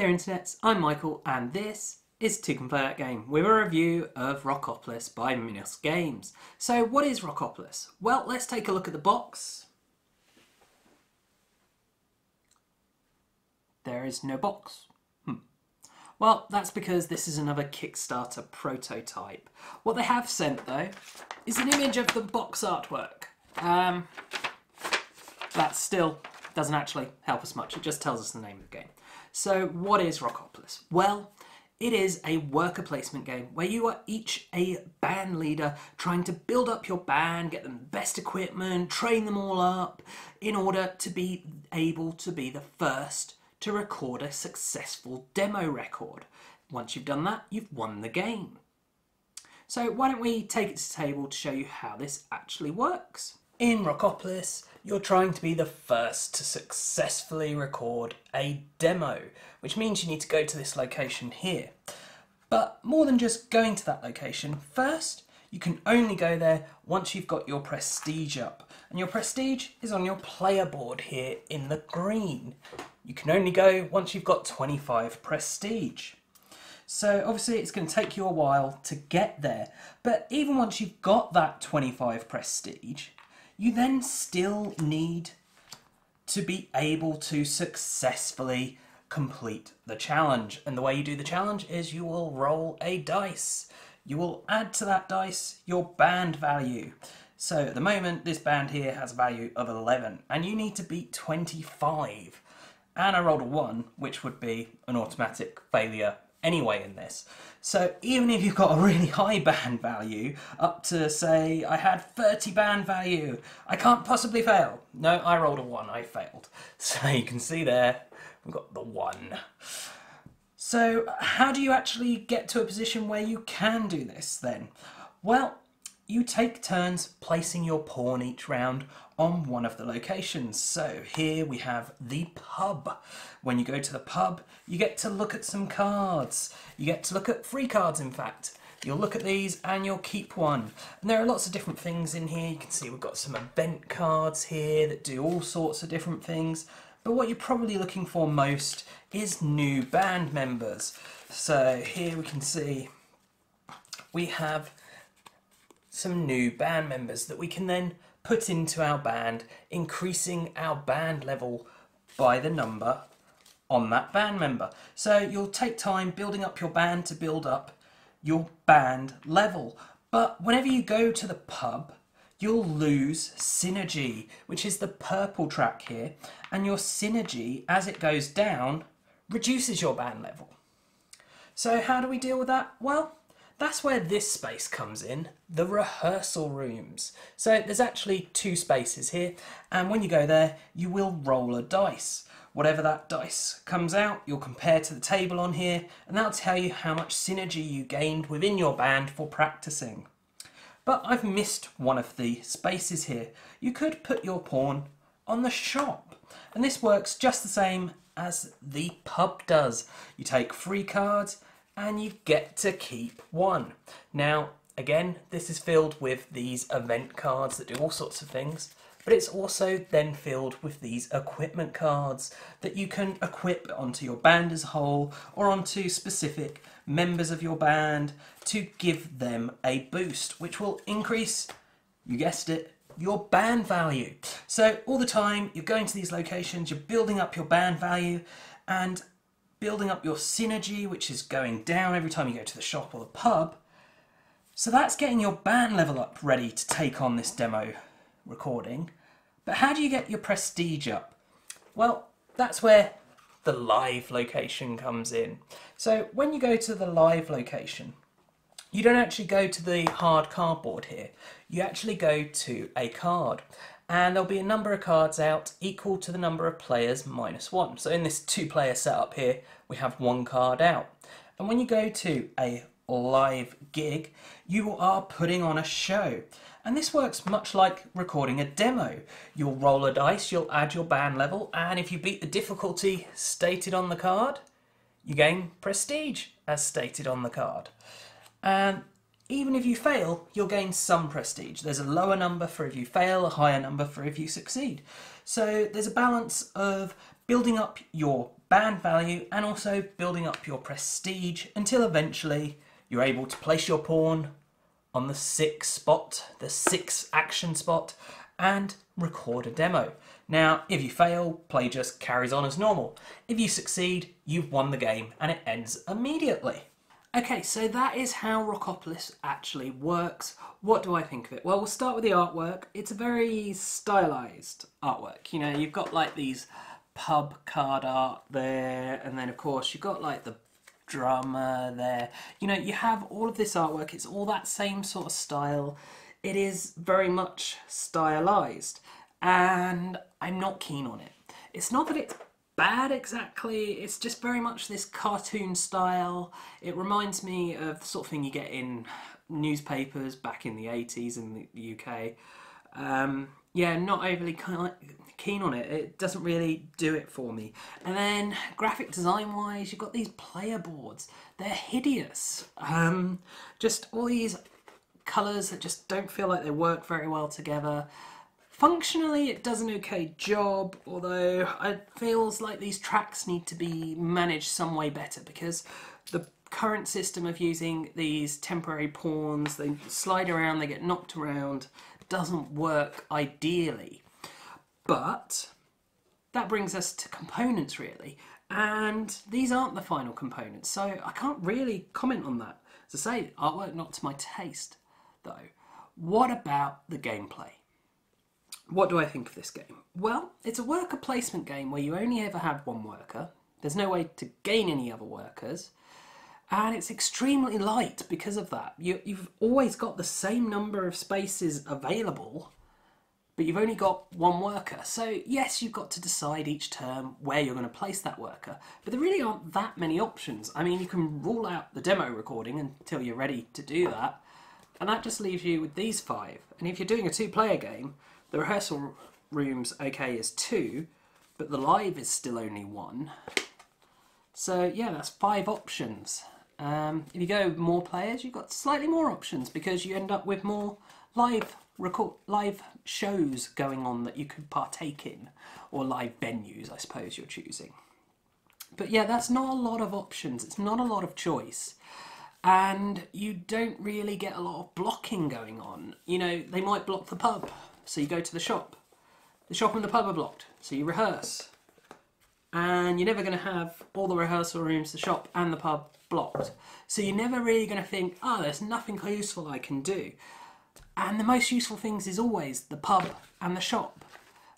there internets, I'm Michael and this is Toucan Play That Game with a review of Rockopolis by Minos Games. So what is Rockopolis? Well, let's take a look at the box. There is no box. Hmm. Well, that's because this is another Kickstarter prototype. What they have sent though is an image of the box artwork. Um, that still doesn't actually help us much, it just tells us the name of the game. So, what is Rockopolis? Well, it is a worker placement game where you are each a band leader trying to build up your band, get them the best equipment, train them all up in order to be able to be the first to record a successful demo record. Once you've done that, you've won the game. So why don't we take it to the table to show you how this actually works. In Rockopolis, you're trying to be the first to successfully record a demo, which means you need to go to this location here. But more than just going to that location, first you can only go there once you've got your prestige up. And your prestige is on your player board here in the green. You can only go once you've got 25 prestige. So obviously it's going to take you a while to get there. But even once you've got that 25 prestige, you then still need to be able to successfully complete the challenge. And the way you do the challenge is you will roll a dice. You will add to that dice your band value. So at the moment, this band here has a value of 11, and you need to beat 25. And I rolled a 1, which would be an automatic failure anyway in this. So even if you've got a really high band value, up to say I had 30 band value, I can't possibly fail. No, I rolled a 1, I failed. So you can see there, we've got the 1. So how do you actually get to a position where you can do this then? Well, you take turns placing your pawn each round on one of the locations. So here we have the pub. When you go to the pub, you get to look at some cards. You get to look at free cards, in fact. You'll look at these and you'll keep one. And there are lots of different things in here. You can see we've got some event cards here that do all sorts of different things. But what you're probably looking for most is new band members. So here we can see we have some new band members that we can then put into our band, increasing our band level by the number on that band member. So you'll take time building up your band to build up your band level. But whenever you go to the pub, you'll lose synergy, which is the purple track here, and your synergy, as it goes down, reduces your band level. So how do we deal with that? Well, that's where this space comes in, the rehearsal rooms. So there's actually two spaces here, and when you go there, you will roll a dice. Whatever that dice comes out, you'll compare to the table on here, and that'll tell you how much synergy you gained within your band for practicing. But I've missed one of the spaces here. You could put your pawn on the shop, and this works just the same as the pub does. You take free cards, and you get to keep one. Now, again, this is filled with these event cards that do all sorts of things, but it's also then filled with these equipment cards that you can equip onto your band as a whole or onto specific members of your band to give them a boost, which will increase, you guessed it, your band value. So all the time you're going to these locations, you're building up your band value, and building up your synergy, which is going down every time you go to the shop or the pub. So that's getting your band level up ready to take on this demo recording. But how do you get your prestige up? Well, that's where the live location comes in. So when you go to the live location, you don't actually go to the hard cardboard here. You actually go to a card and there'll be a number of cards out equal to the number of players minus one. So in this two player setup here, we have one card out. And when you go to a live gig, you are putting on a show. And this works much like recording a demo. You'll roll a dice, you'll add your band level, and if you beat the difficulty stated on the card, you gain prestige as stated on the card. And even if you fail, you'll gain some prestige. There's a lower number for if you fail, a higher number for if you succeed. So there's a balance of building up your band value and also building up your prestige until eventually you're able to place your pawn on the six spot, the six action spot, and record a demo. Now, if you fail, play just carries on as normal. If you succeed, you've won the game and it ends immediately. Okay, so that is how Rockopolis actually works. What do I think of it? Well, we'll start with the artwork. It's a very stylized artwork. You know, you've got like these pub card art there, and then of course you've got like the drummer there. You know, you have all of this artwork. It's all that same sort of style. It is very much stylized, and I'm not keen on it. It's not that it's bad exactly. It's just very much this cartoon style. It reminds me of the sort of thing you get in newspapers back in the 80s in the UK. Um, yeah, not overly keen on it. It doesn't really do it for me. And then graphic design wise, you've got these player boards. They're hideous. Um, just all these colours that just don't feel like they work very well together. Functionally, it does an okay job, although it feels like these tracks need to be managed some way better because the current system of using these temporary pawns, they slide around, they get knocked around, doesn't work ideally. But that brings us to components really, and these aren't the final components, so I can't really comment on that. As I say, artwork not to my taste, though. What about the gameplay? What do I think of this game? Well, it's a worker placement game where you only ever have one worker. There's no way to gain any other workers. And it's extremely light because of that. You, you've always got the same number of spaces available, but you've only got one worker. So, yes, you've got to decide each term where you're going to place that worker, but there really aren't that many options. I mean, you can rule out the demo recording until you're ready to do that, and that just leaves you with these five. And if you're doing a two player game, the rehearsal room's okay is two, but the live is still only one. So yeah, that's five options. Um, if you go more players, you've got slightly more options because you end up with more live record live shows going on that you could partake in, or live venues, I suppose you're choosing. But yeah, that's not a lot of options. It's not a lot of choice. And you don't really get a lot of blocking going on. You know, they might block the pub so you go to the shop. The shop and the pub are blocked, so you rehearse. And you're never going to have all the rehearsal rooms, the shop and the pub blocked. So you're never really going to think, oh, there's nothing useful I can do. And the most useful things is always the pub and the shop.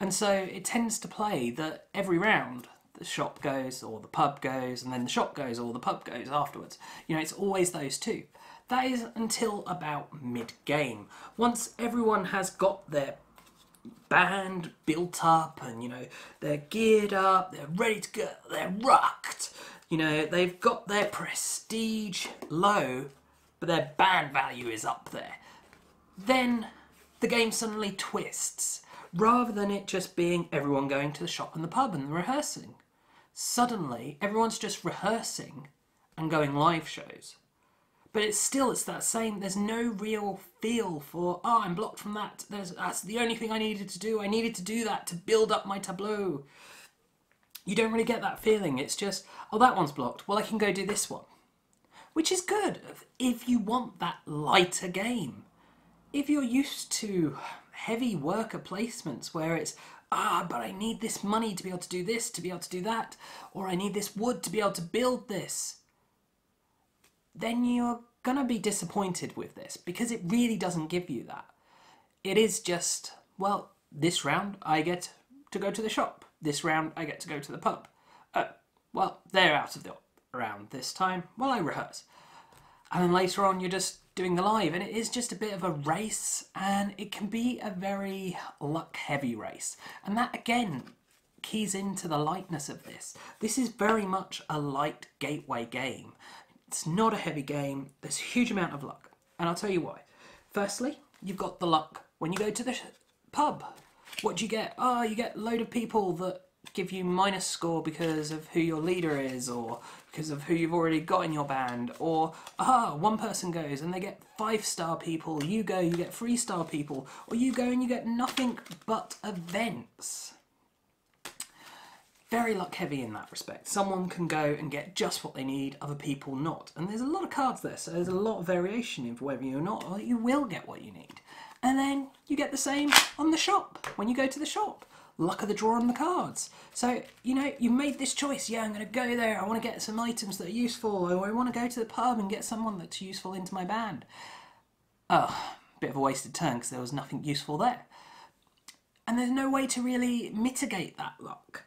And so it tends to play that every round the shop goes or the pub goes and then the shop goes or the pub goes afterwards. You know, it's always those two. That is until about mid-game. Once everyone has got their band built up and, you know, they're geared up, they're ready to go, they're rocked, you know, they've got their prestige low, but their band value is up there. Then the game suddenly twists, rather than it just being everyone going to the shop and the pub and rehearsing. Suddenly, everyone's just rehearsing and going live shows but it's still it's that same there's no real feel for oh i'm blocked from that. There's that's the only thing i needed to do. I needed to do that to build up my tableau. You don't really get that feeling. It's just oh that one's blocked. Well i can go do this one. Which is good if you want that lighter game. If you're used to heavy worker placements where it's ah but i need this money to be able to do this to be able to do that or i need this wood to be able to build this then you're going to be disappointed with this because it really doesn't give you that. It is just, well, this round I get to go to the shop. This round I get to go to the pub. Uh, well, they're out of the round this time while I rehearse. And then later on you're just doing the live and it is just a bit of a race and it can be a very luck heavy race. And that again keys into the lightness of this. This is very much a light gateway game. It's not a heavy game. There's a huge amount of luck. And I'll tell you why. Firstly, you've got the luck when you go to the pub. What do you get? Oh, you get a load of people that give you minus score because of who your leader is or because of who you've already got in your band or ah one person goes and they get five star people you go you get three star people or you go and you get nothing but events very luck heavy in that respect. Someone can go and get just what they need, other people not. And there's a lot of cards there, so there's a lot of variation in whether you're not or you will get what you need. And then you get the same on the shop when you go to the shop. Luck of the draw on the cards. So, you know, you made this choice. Yeah, I'm going to go there. I want to get some items that are useful. Or I want to go to the pub and get someone that's useful into my band. Oh, bit of a wasted turn because there was nothing useful there. And there's no way to really mitigate that luck.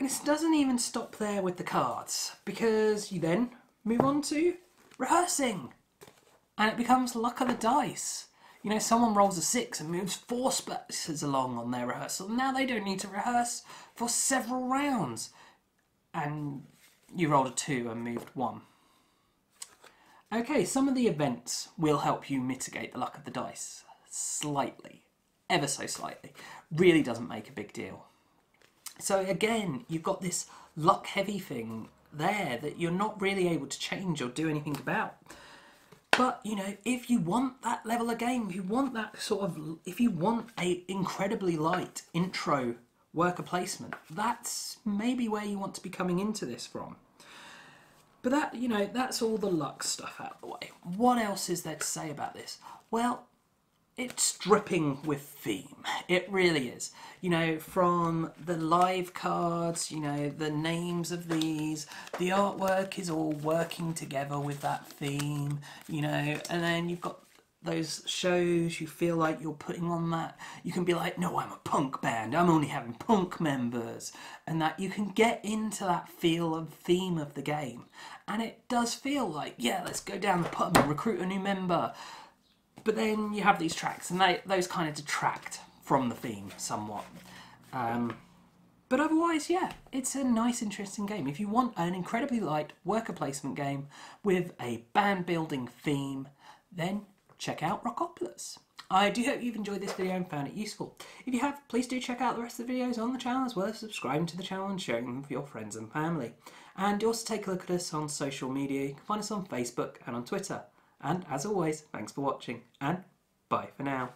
And it doesn't even stop there with the cards because you then move on to rehearsing. And it becomes luck of the dice. You know, someone rolls a six and moves four spaces along on their rehearsal. Now they don't need to rehearse for several rounds. And you rolled a two and moved one. Okay, some of the events will help you mitigate the luck of the dice slightly, ever so slightly. Really doesn't make a big deal. So again, you've got this luck heavy thing there that you're not really able to change or do anything about. But you know, if you want that level of game, if you want that sort of, if you want a incredibly light intro worker placement, that's maybe where you want to be coming into this from. But that, you know, that's all the luck stuff out of the way. What else is there to say about this? Well, it's dripping with theme. It really is. You know, from the live cards, you know, the names of these, the artwork is all working together with that theme, you know, and then you've got those shows you feel like you're putting on that. You can be like no i'm a punk band. I'm only having punk members. And that you can get into that feel of theme of the game. And it does feel like yeah let's go down the pub and recruit a new member but then you have these tracks, and they those kind of detract from the theme somewhat. Um, but otherwise, yeah, it's a nice, interesting game. If you want an incredibly light worker placement game with a band building theme, then check out Rockopolis. I do hope you've enjoyed this video and found it useful. If you have, please do check out the rest of the videos on the channel as well as subscribing to the channel and sharing them with your friends and family. And also take a look at us on social media. You can find us on Facebook and on Twitter. And as always, thanks for watching and bye for now.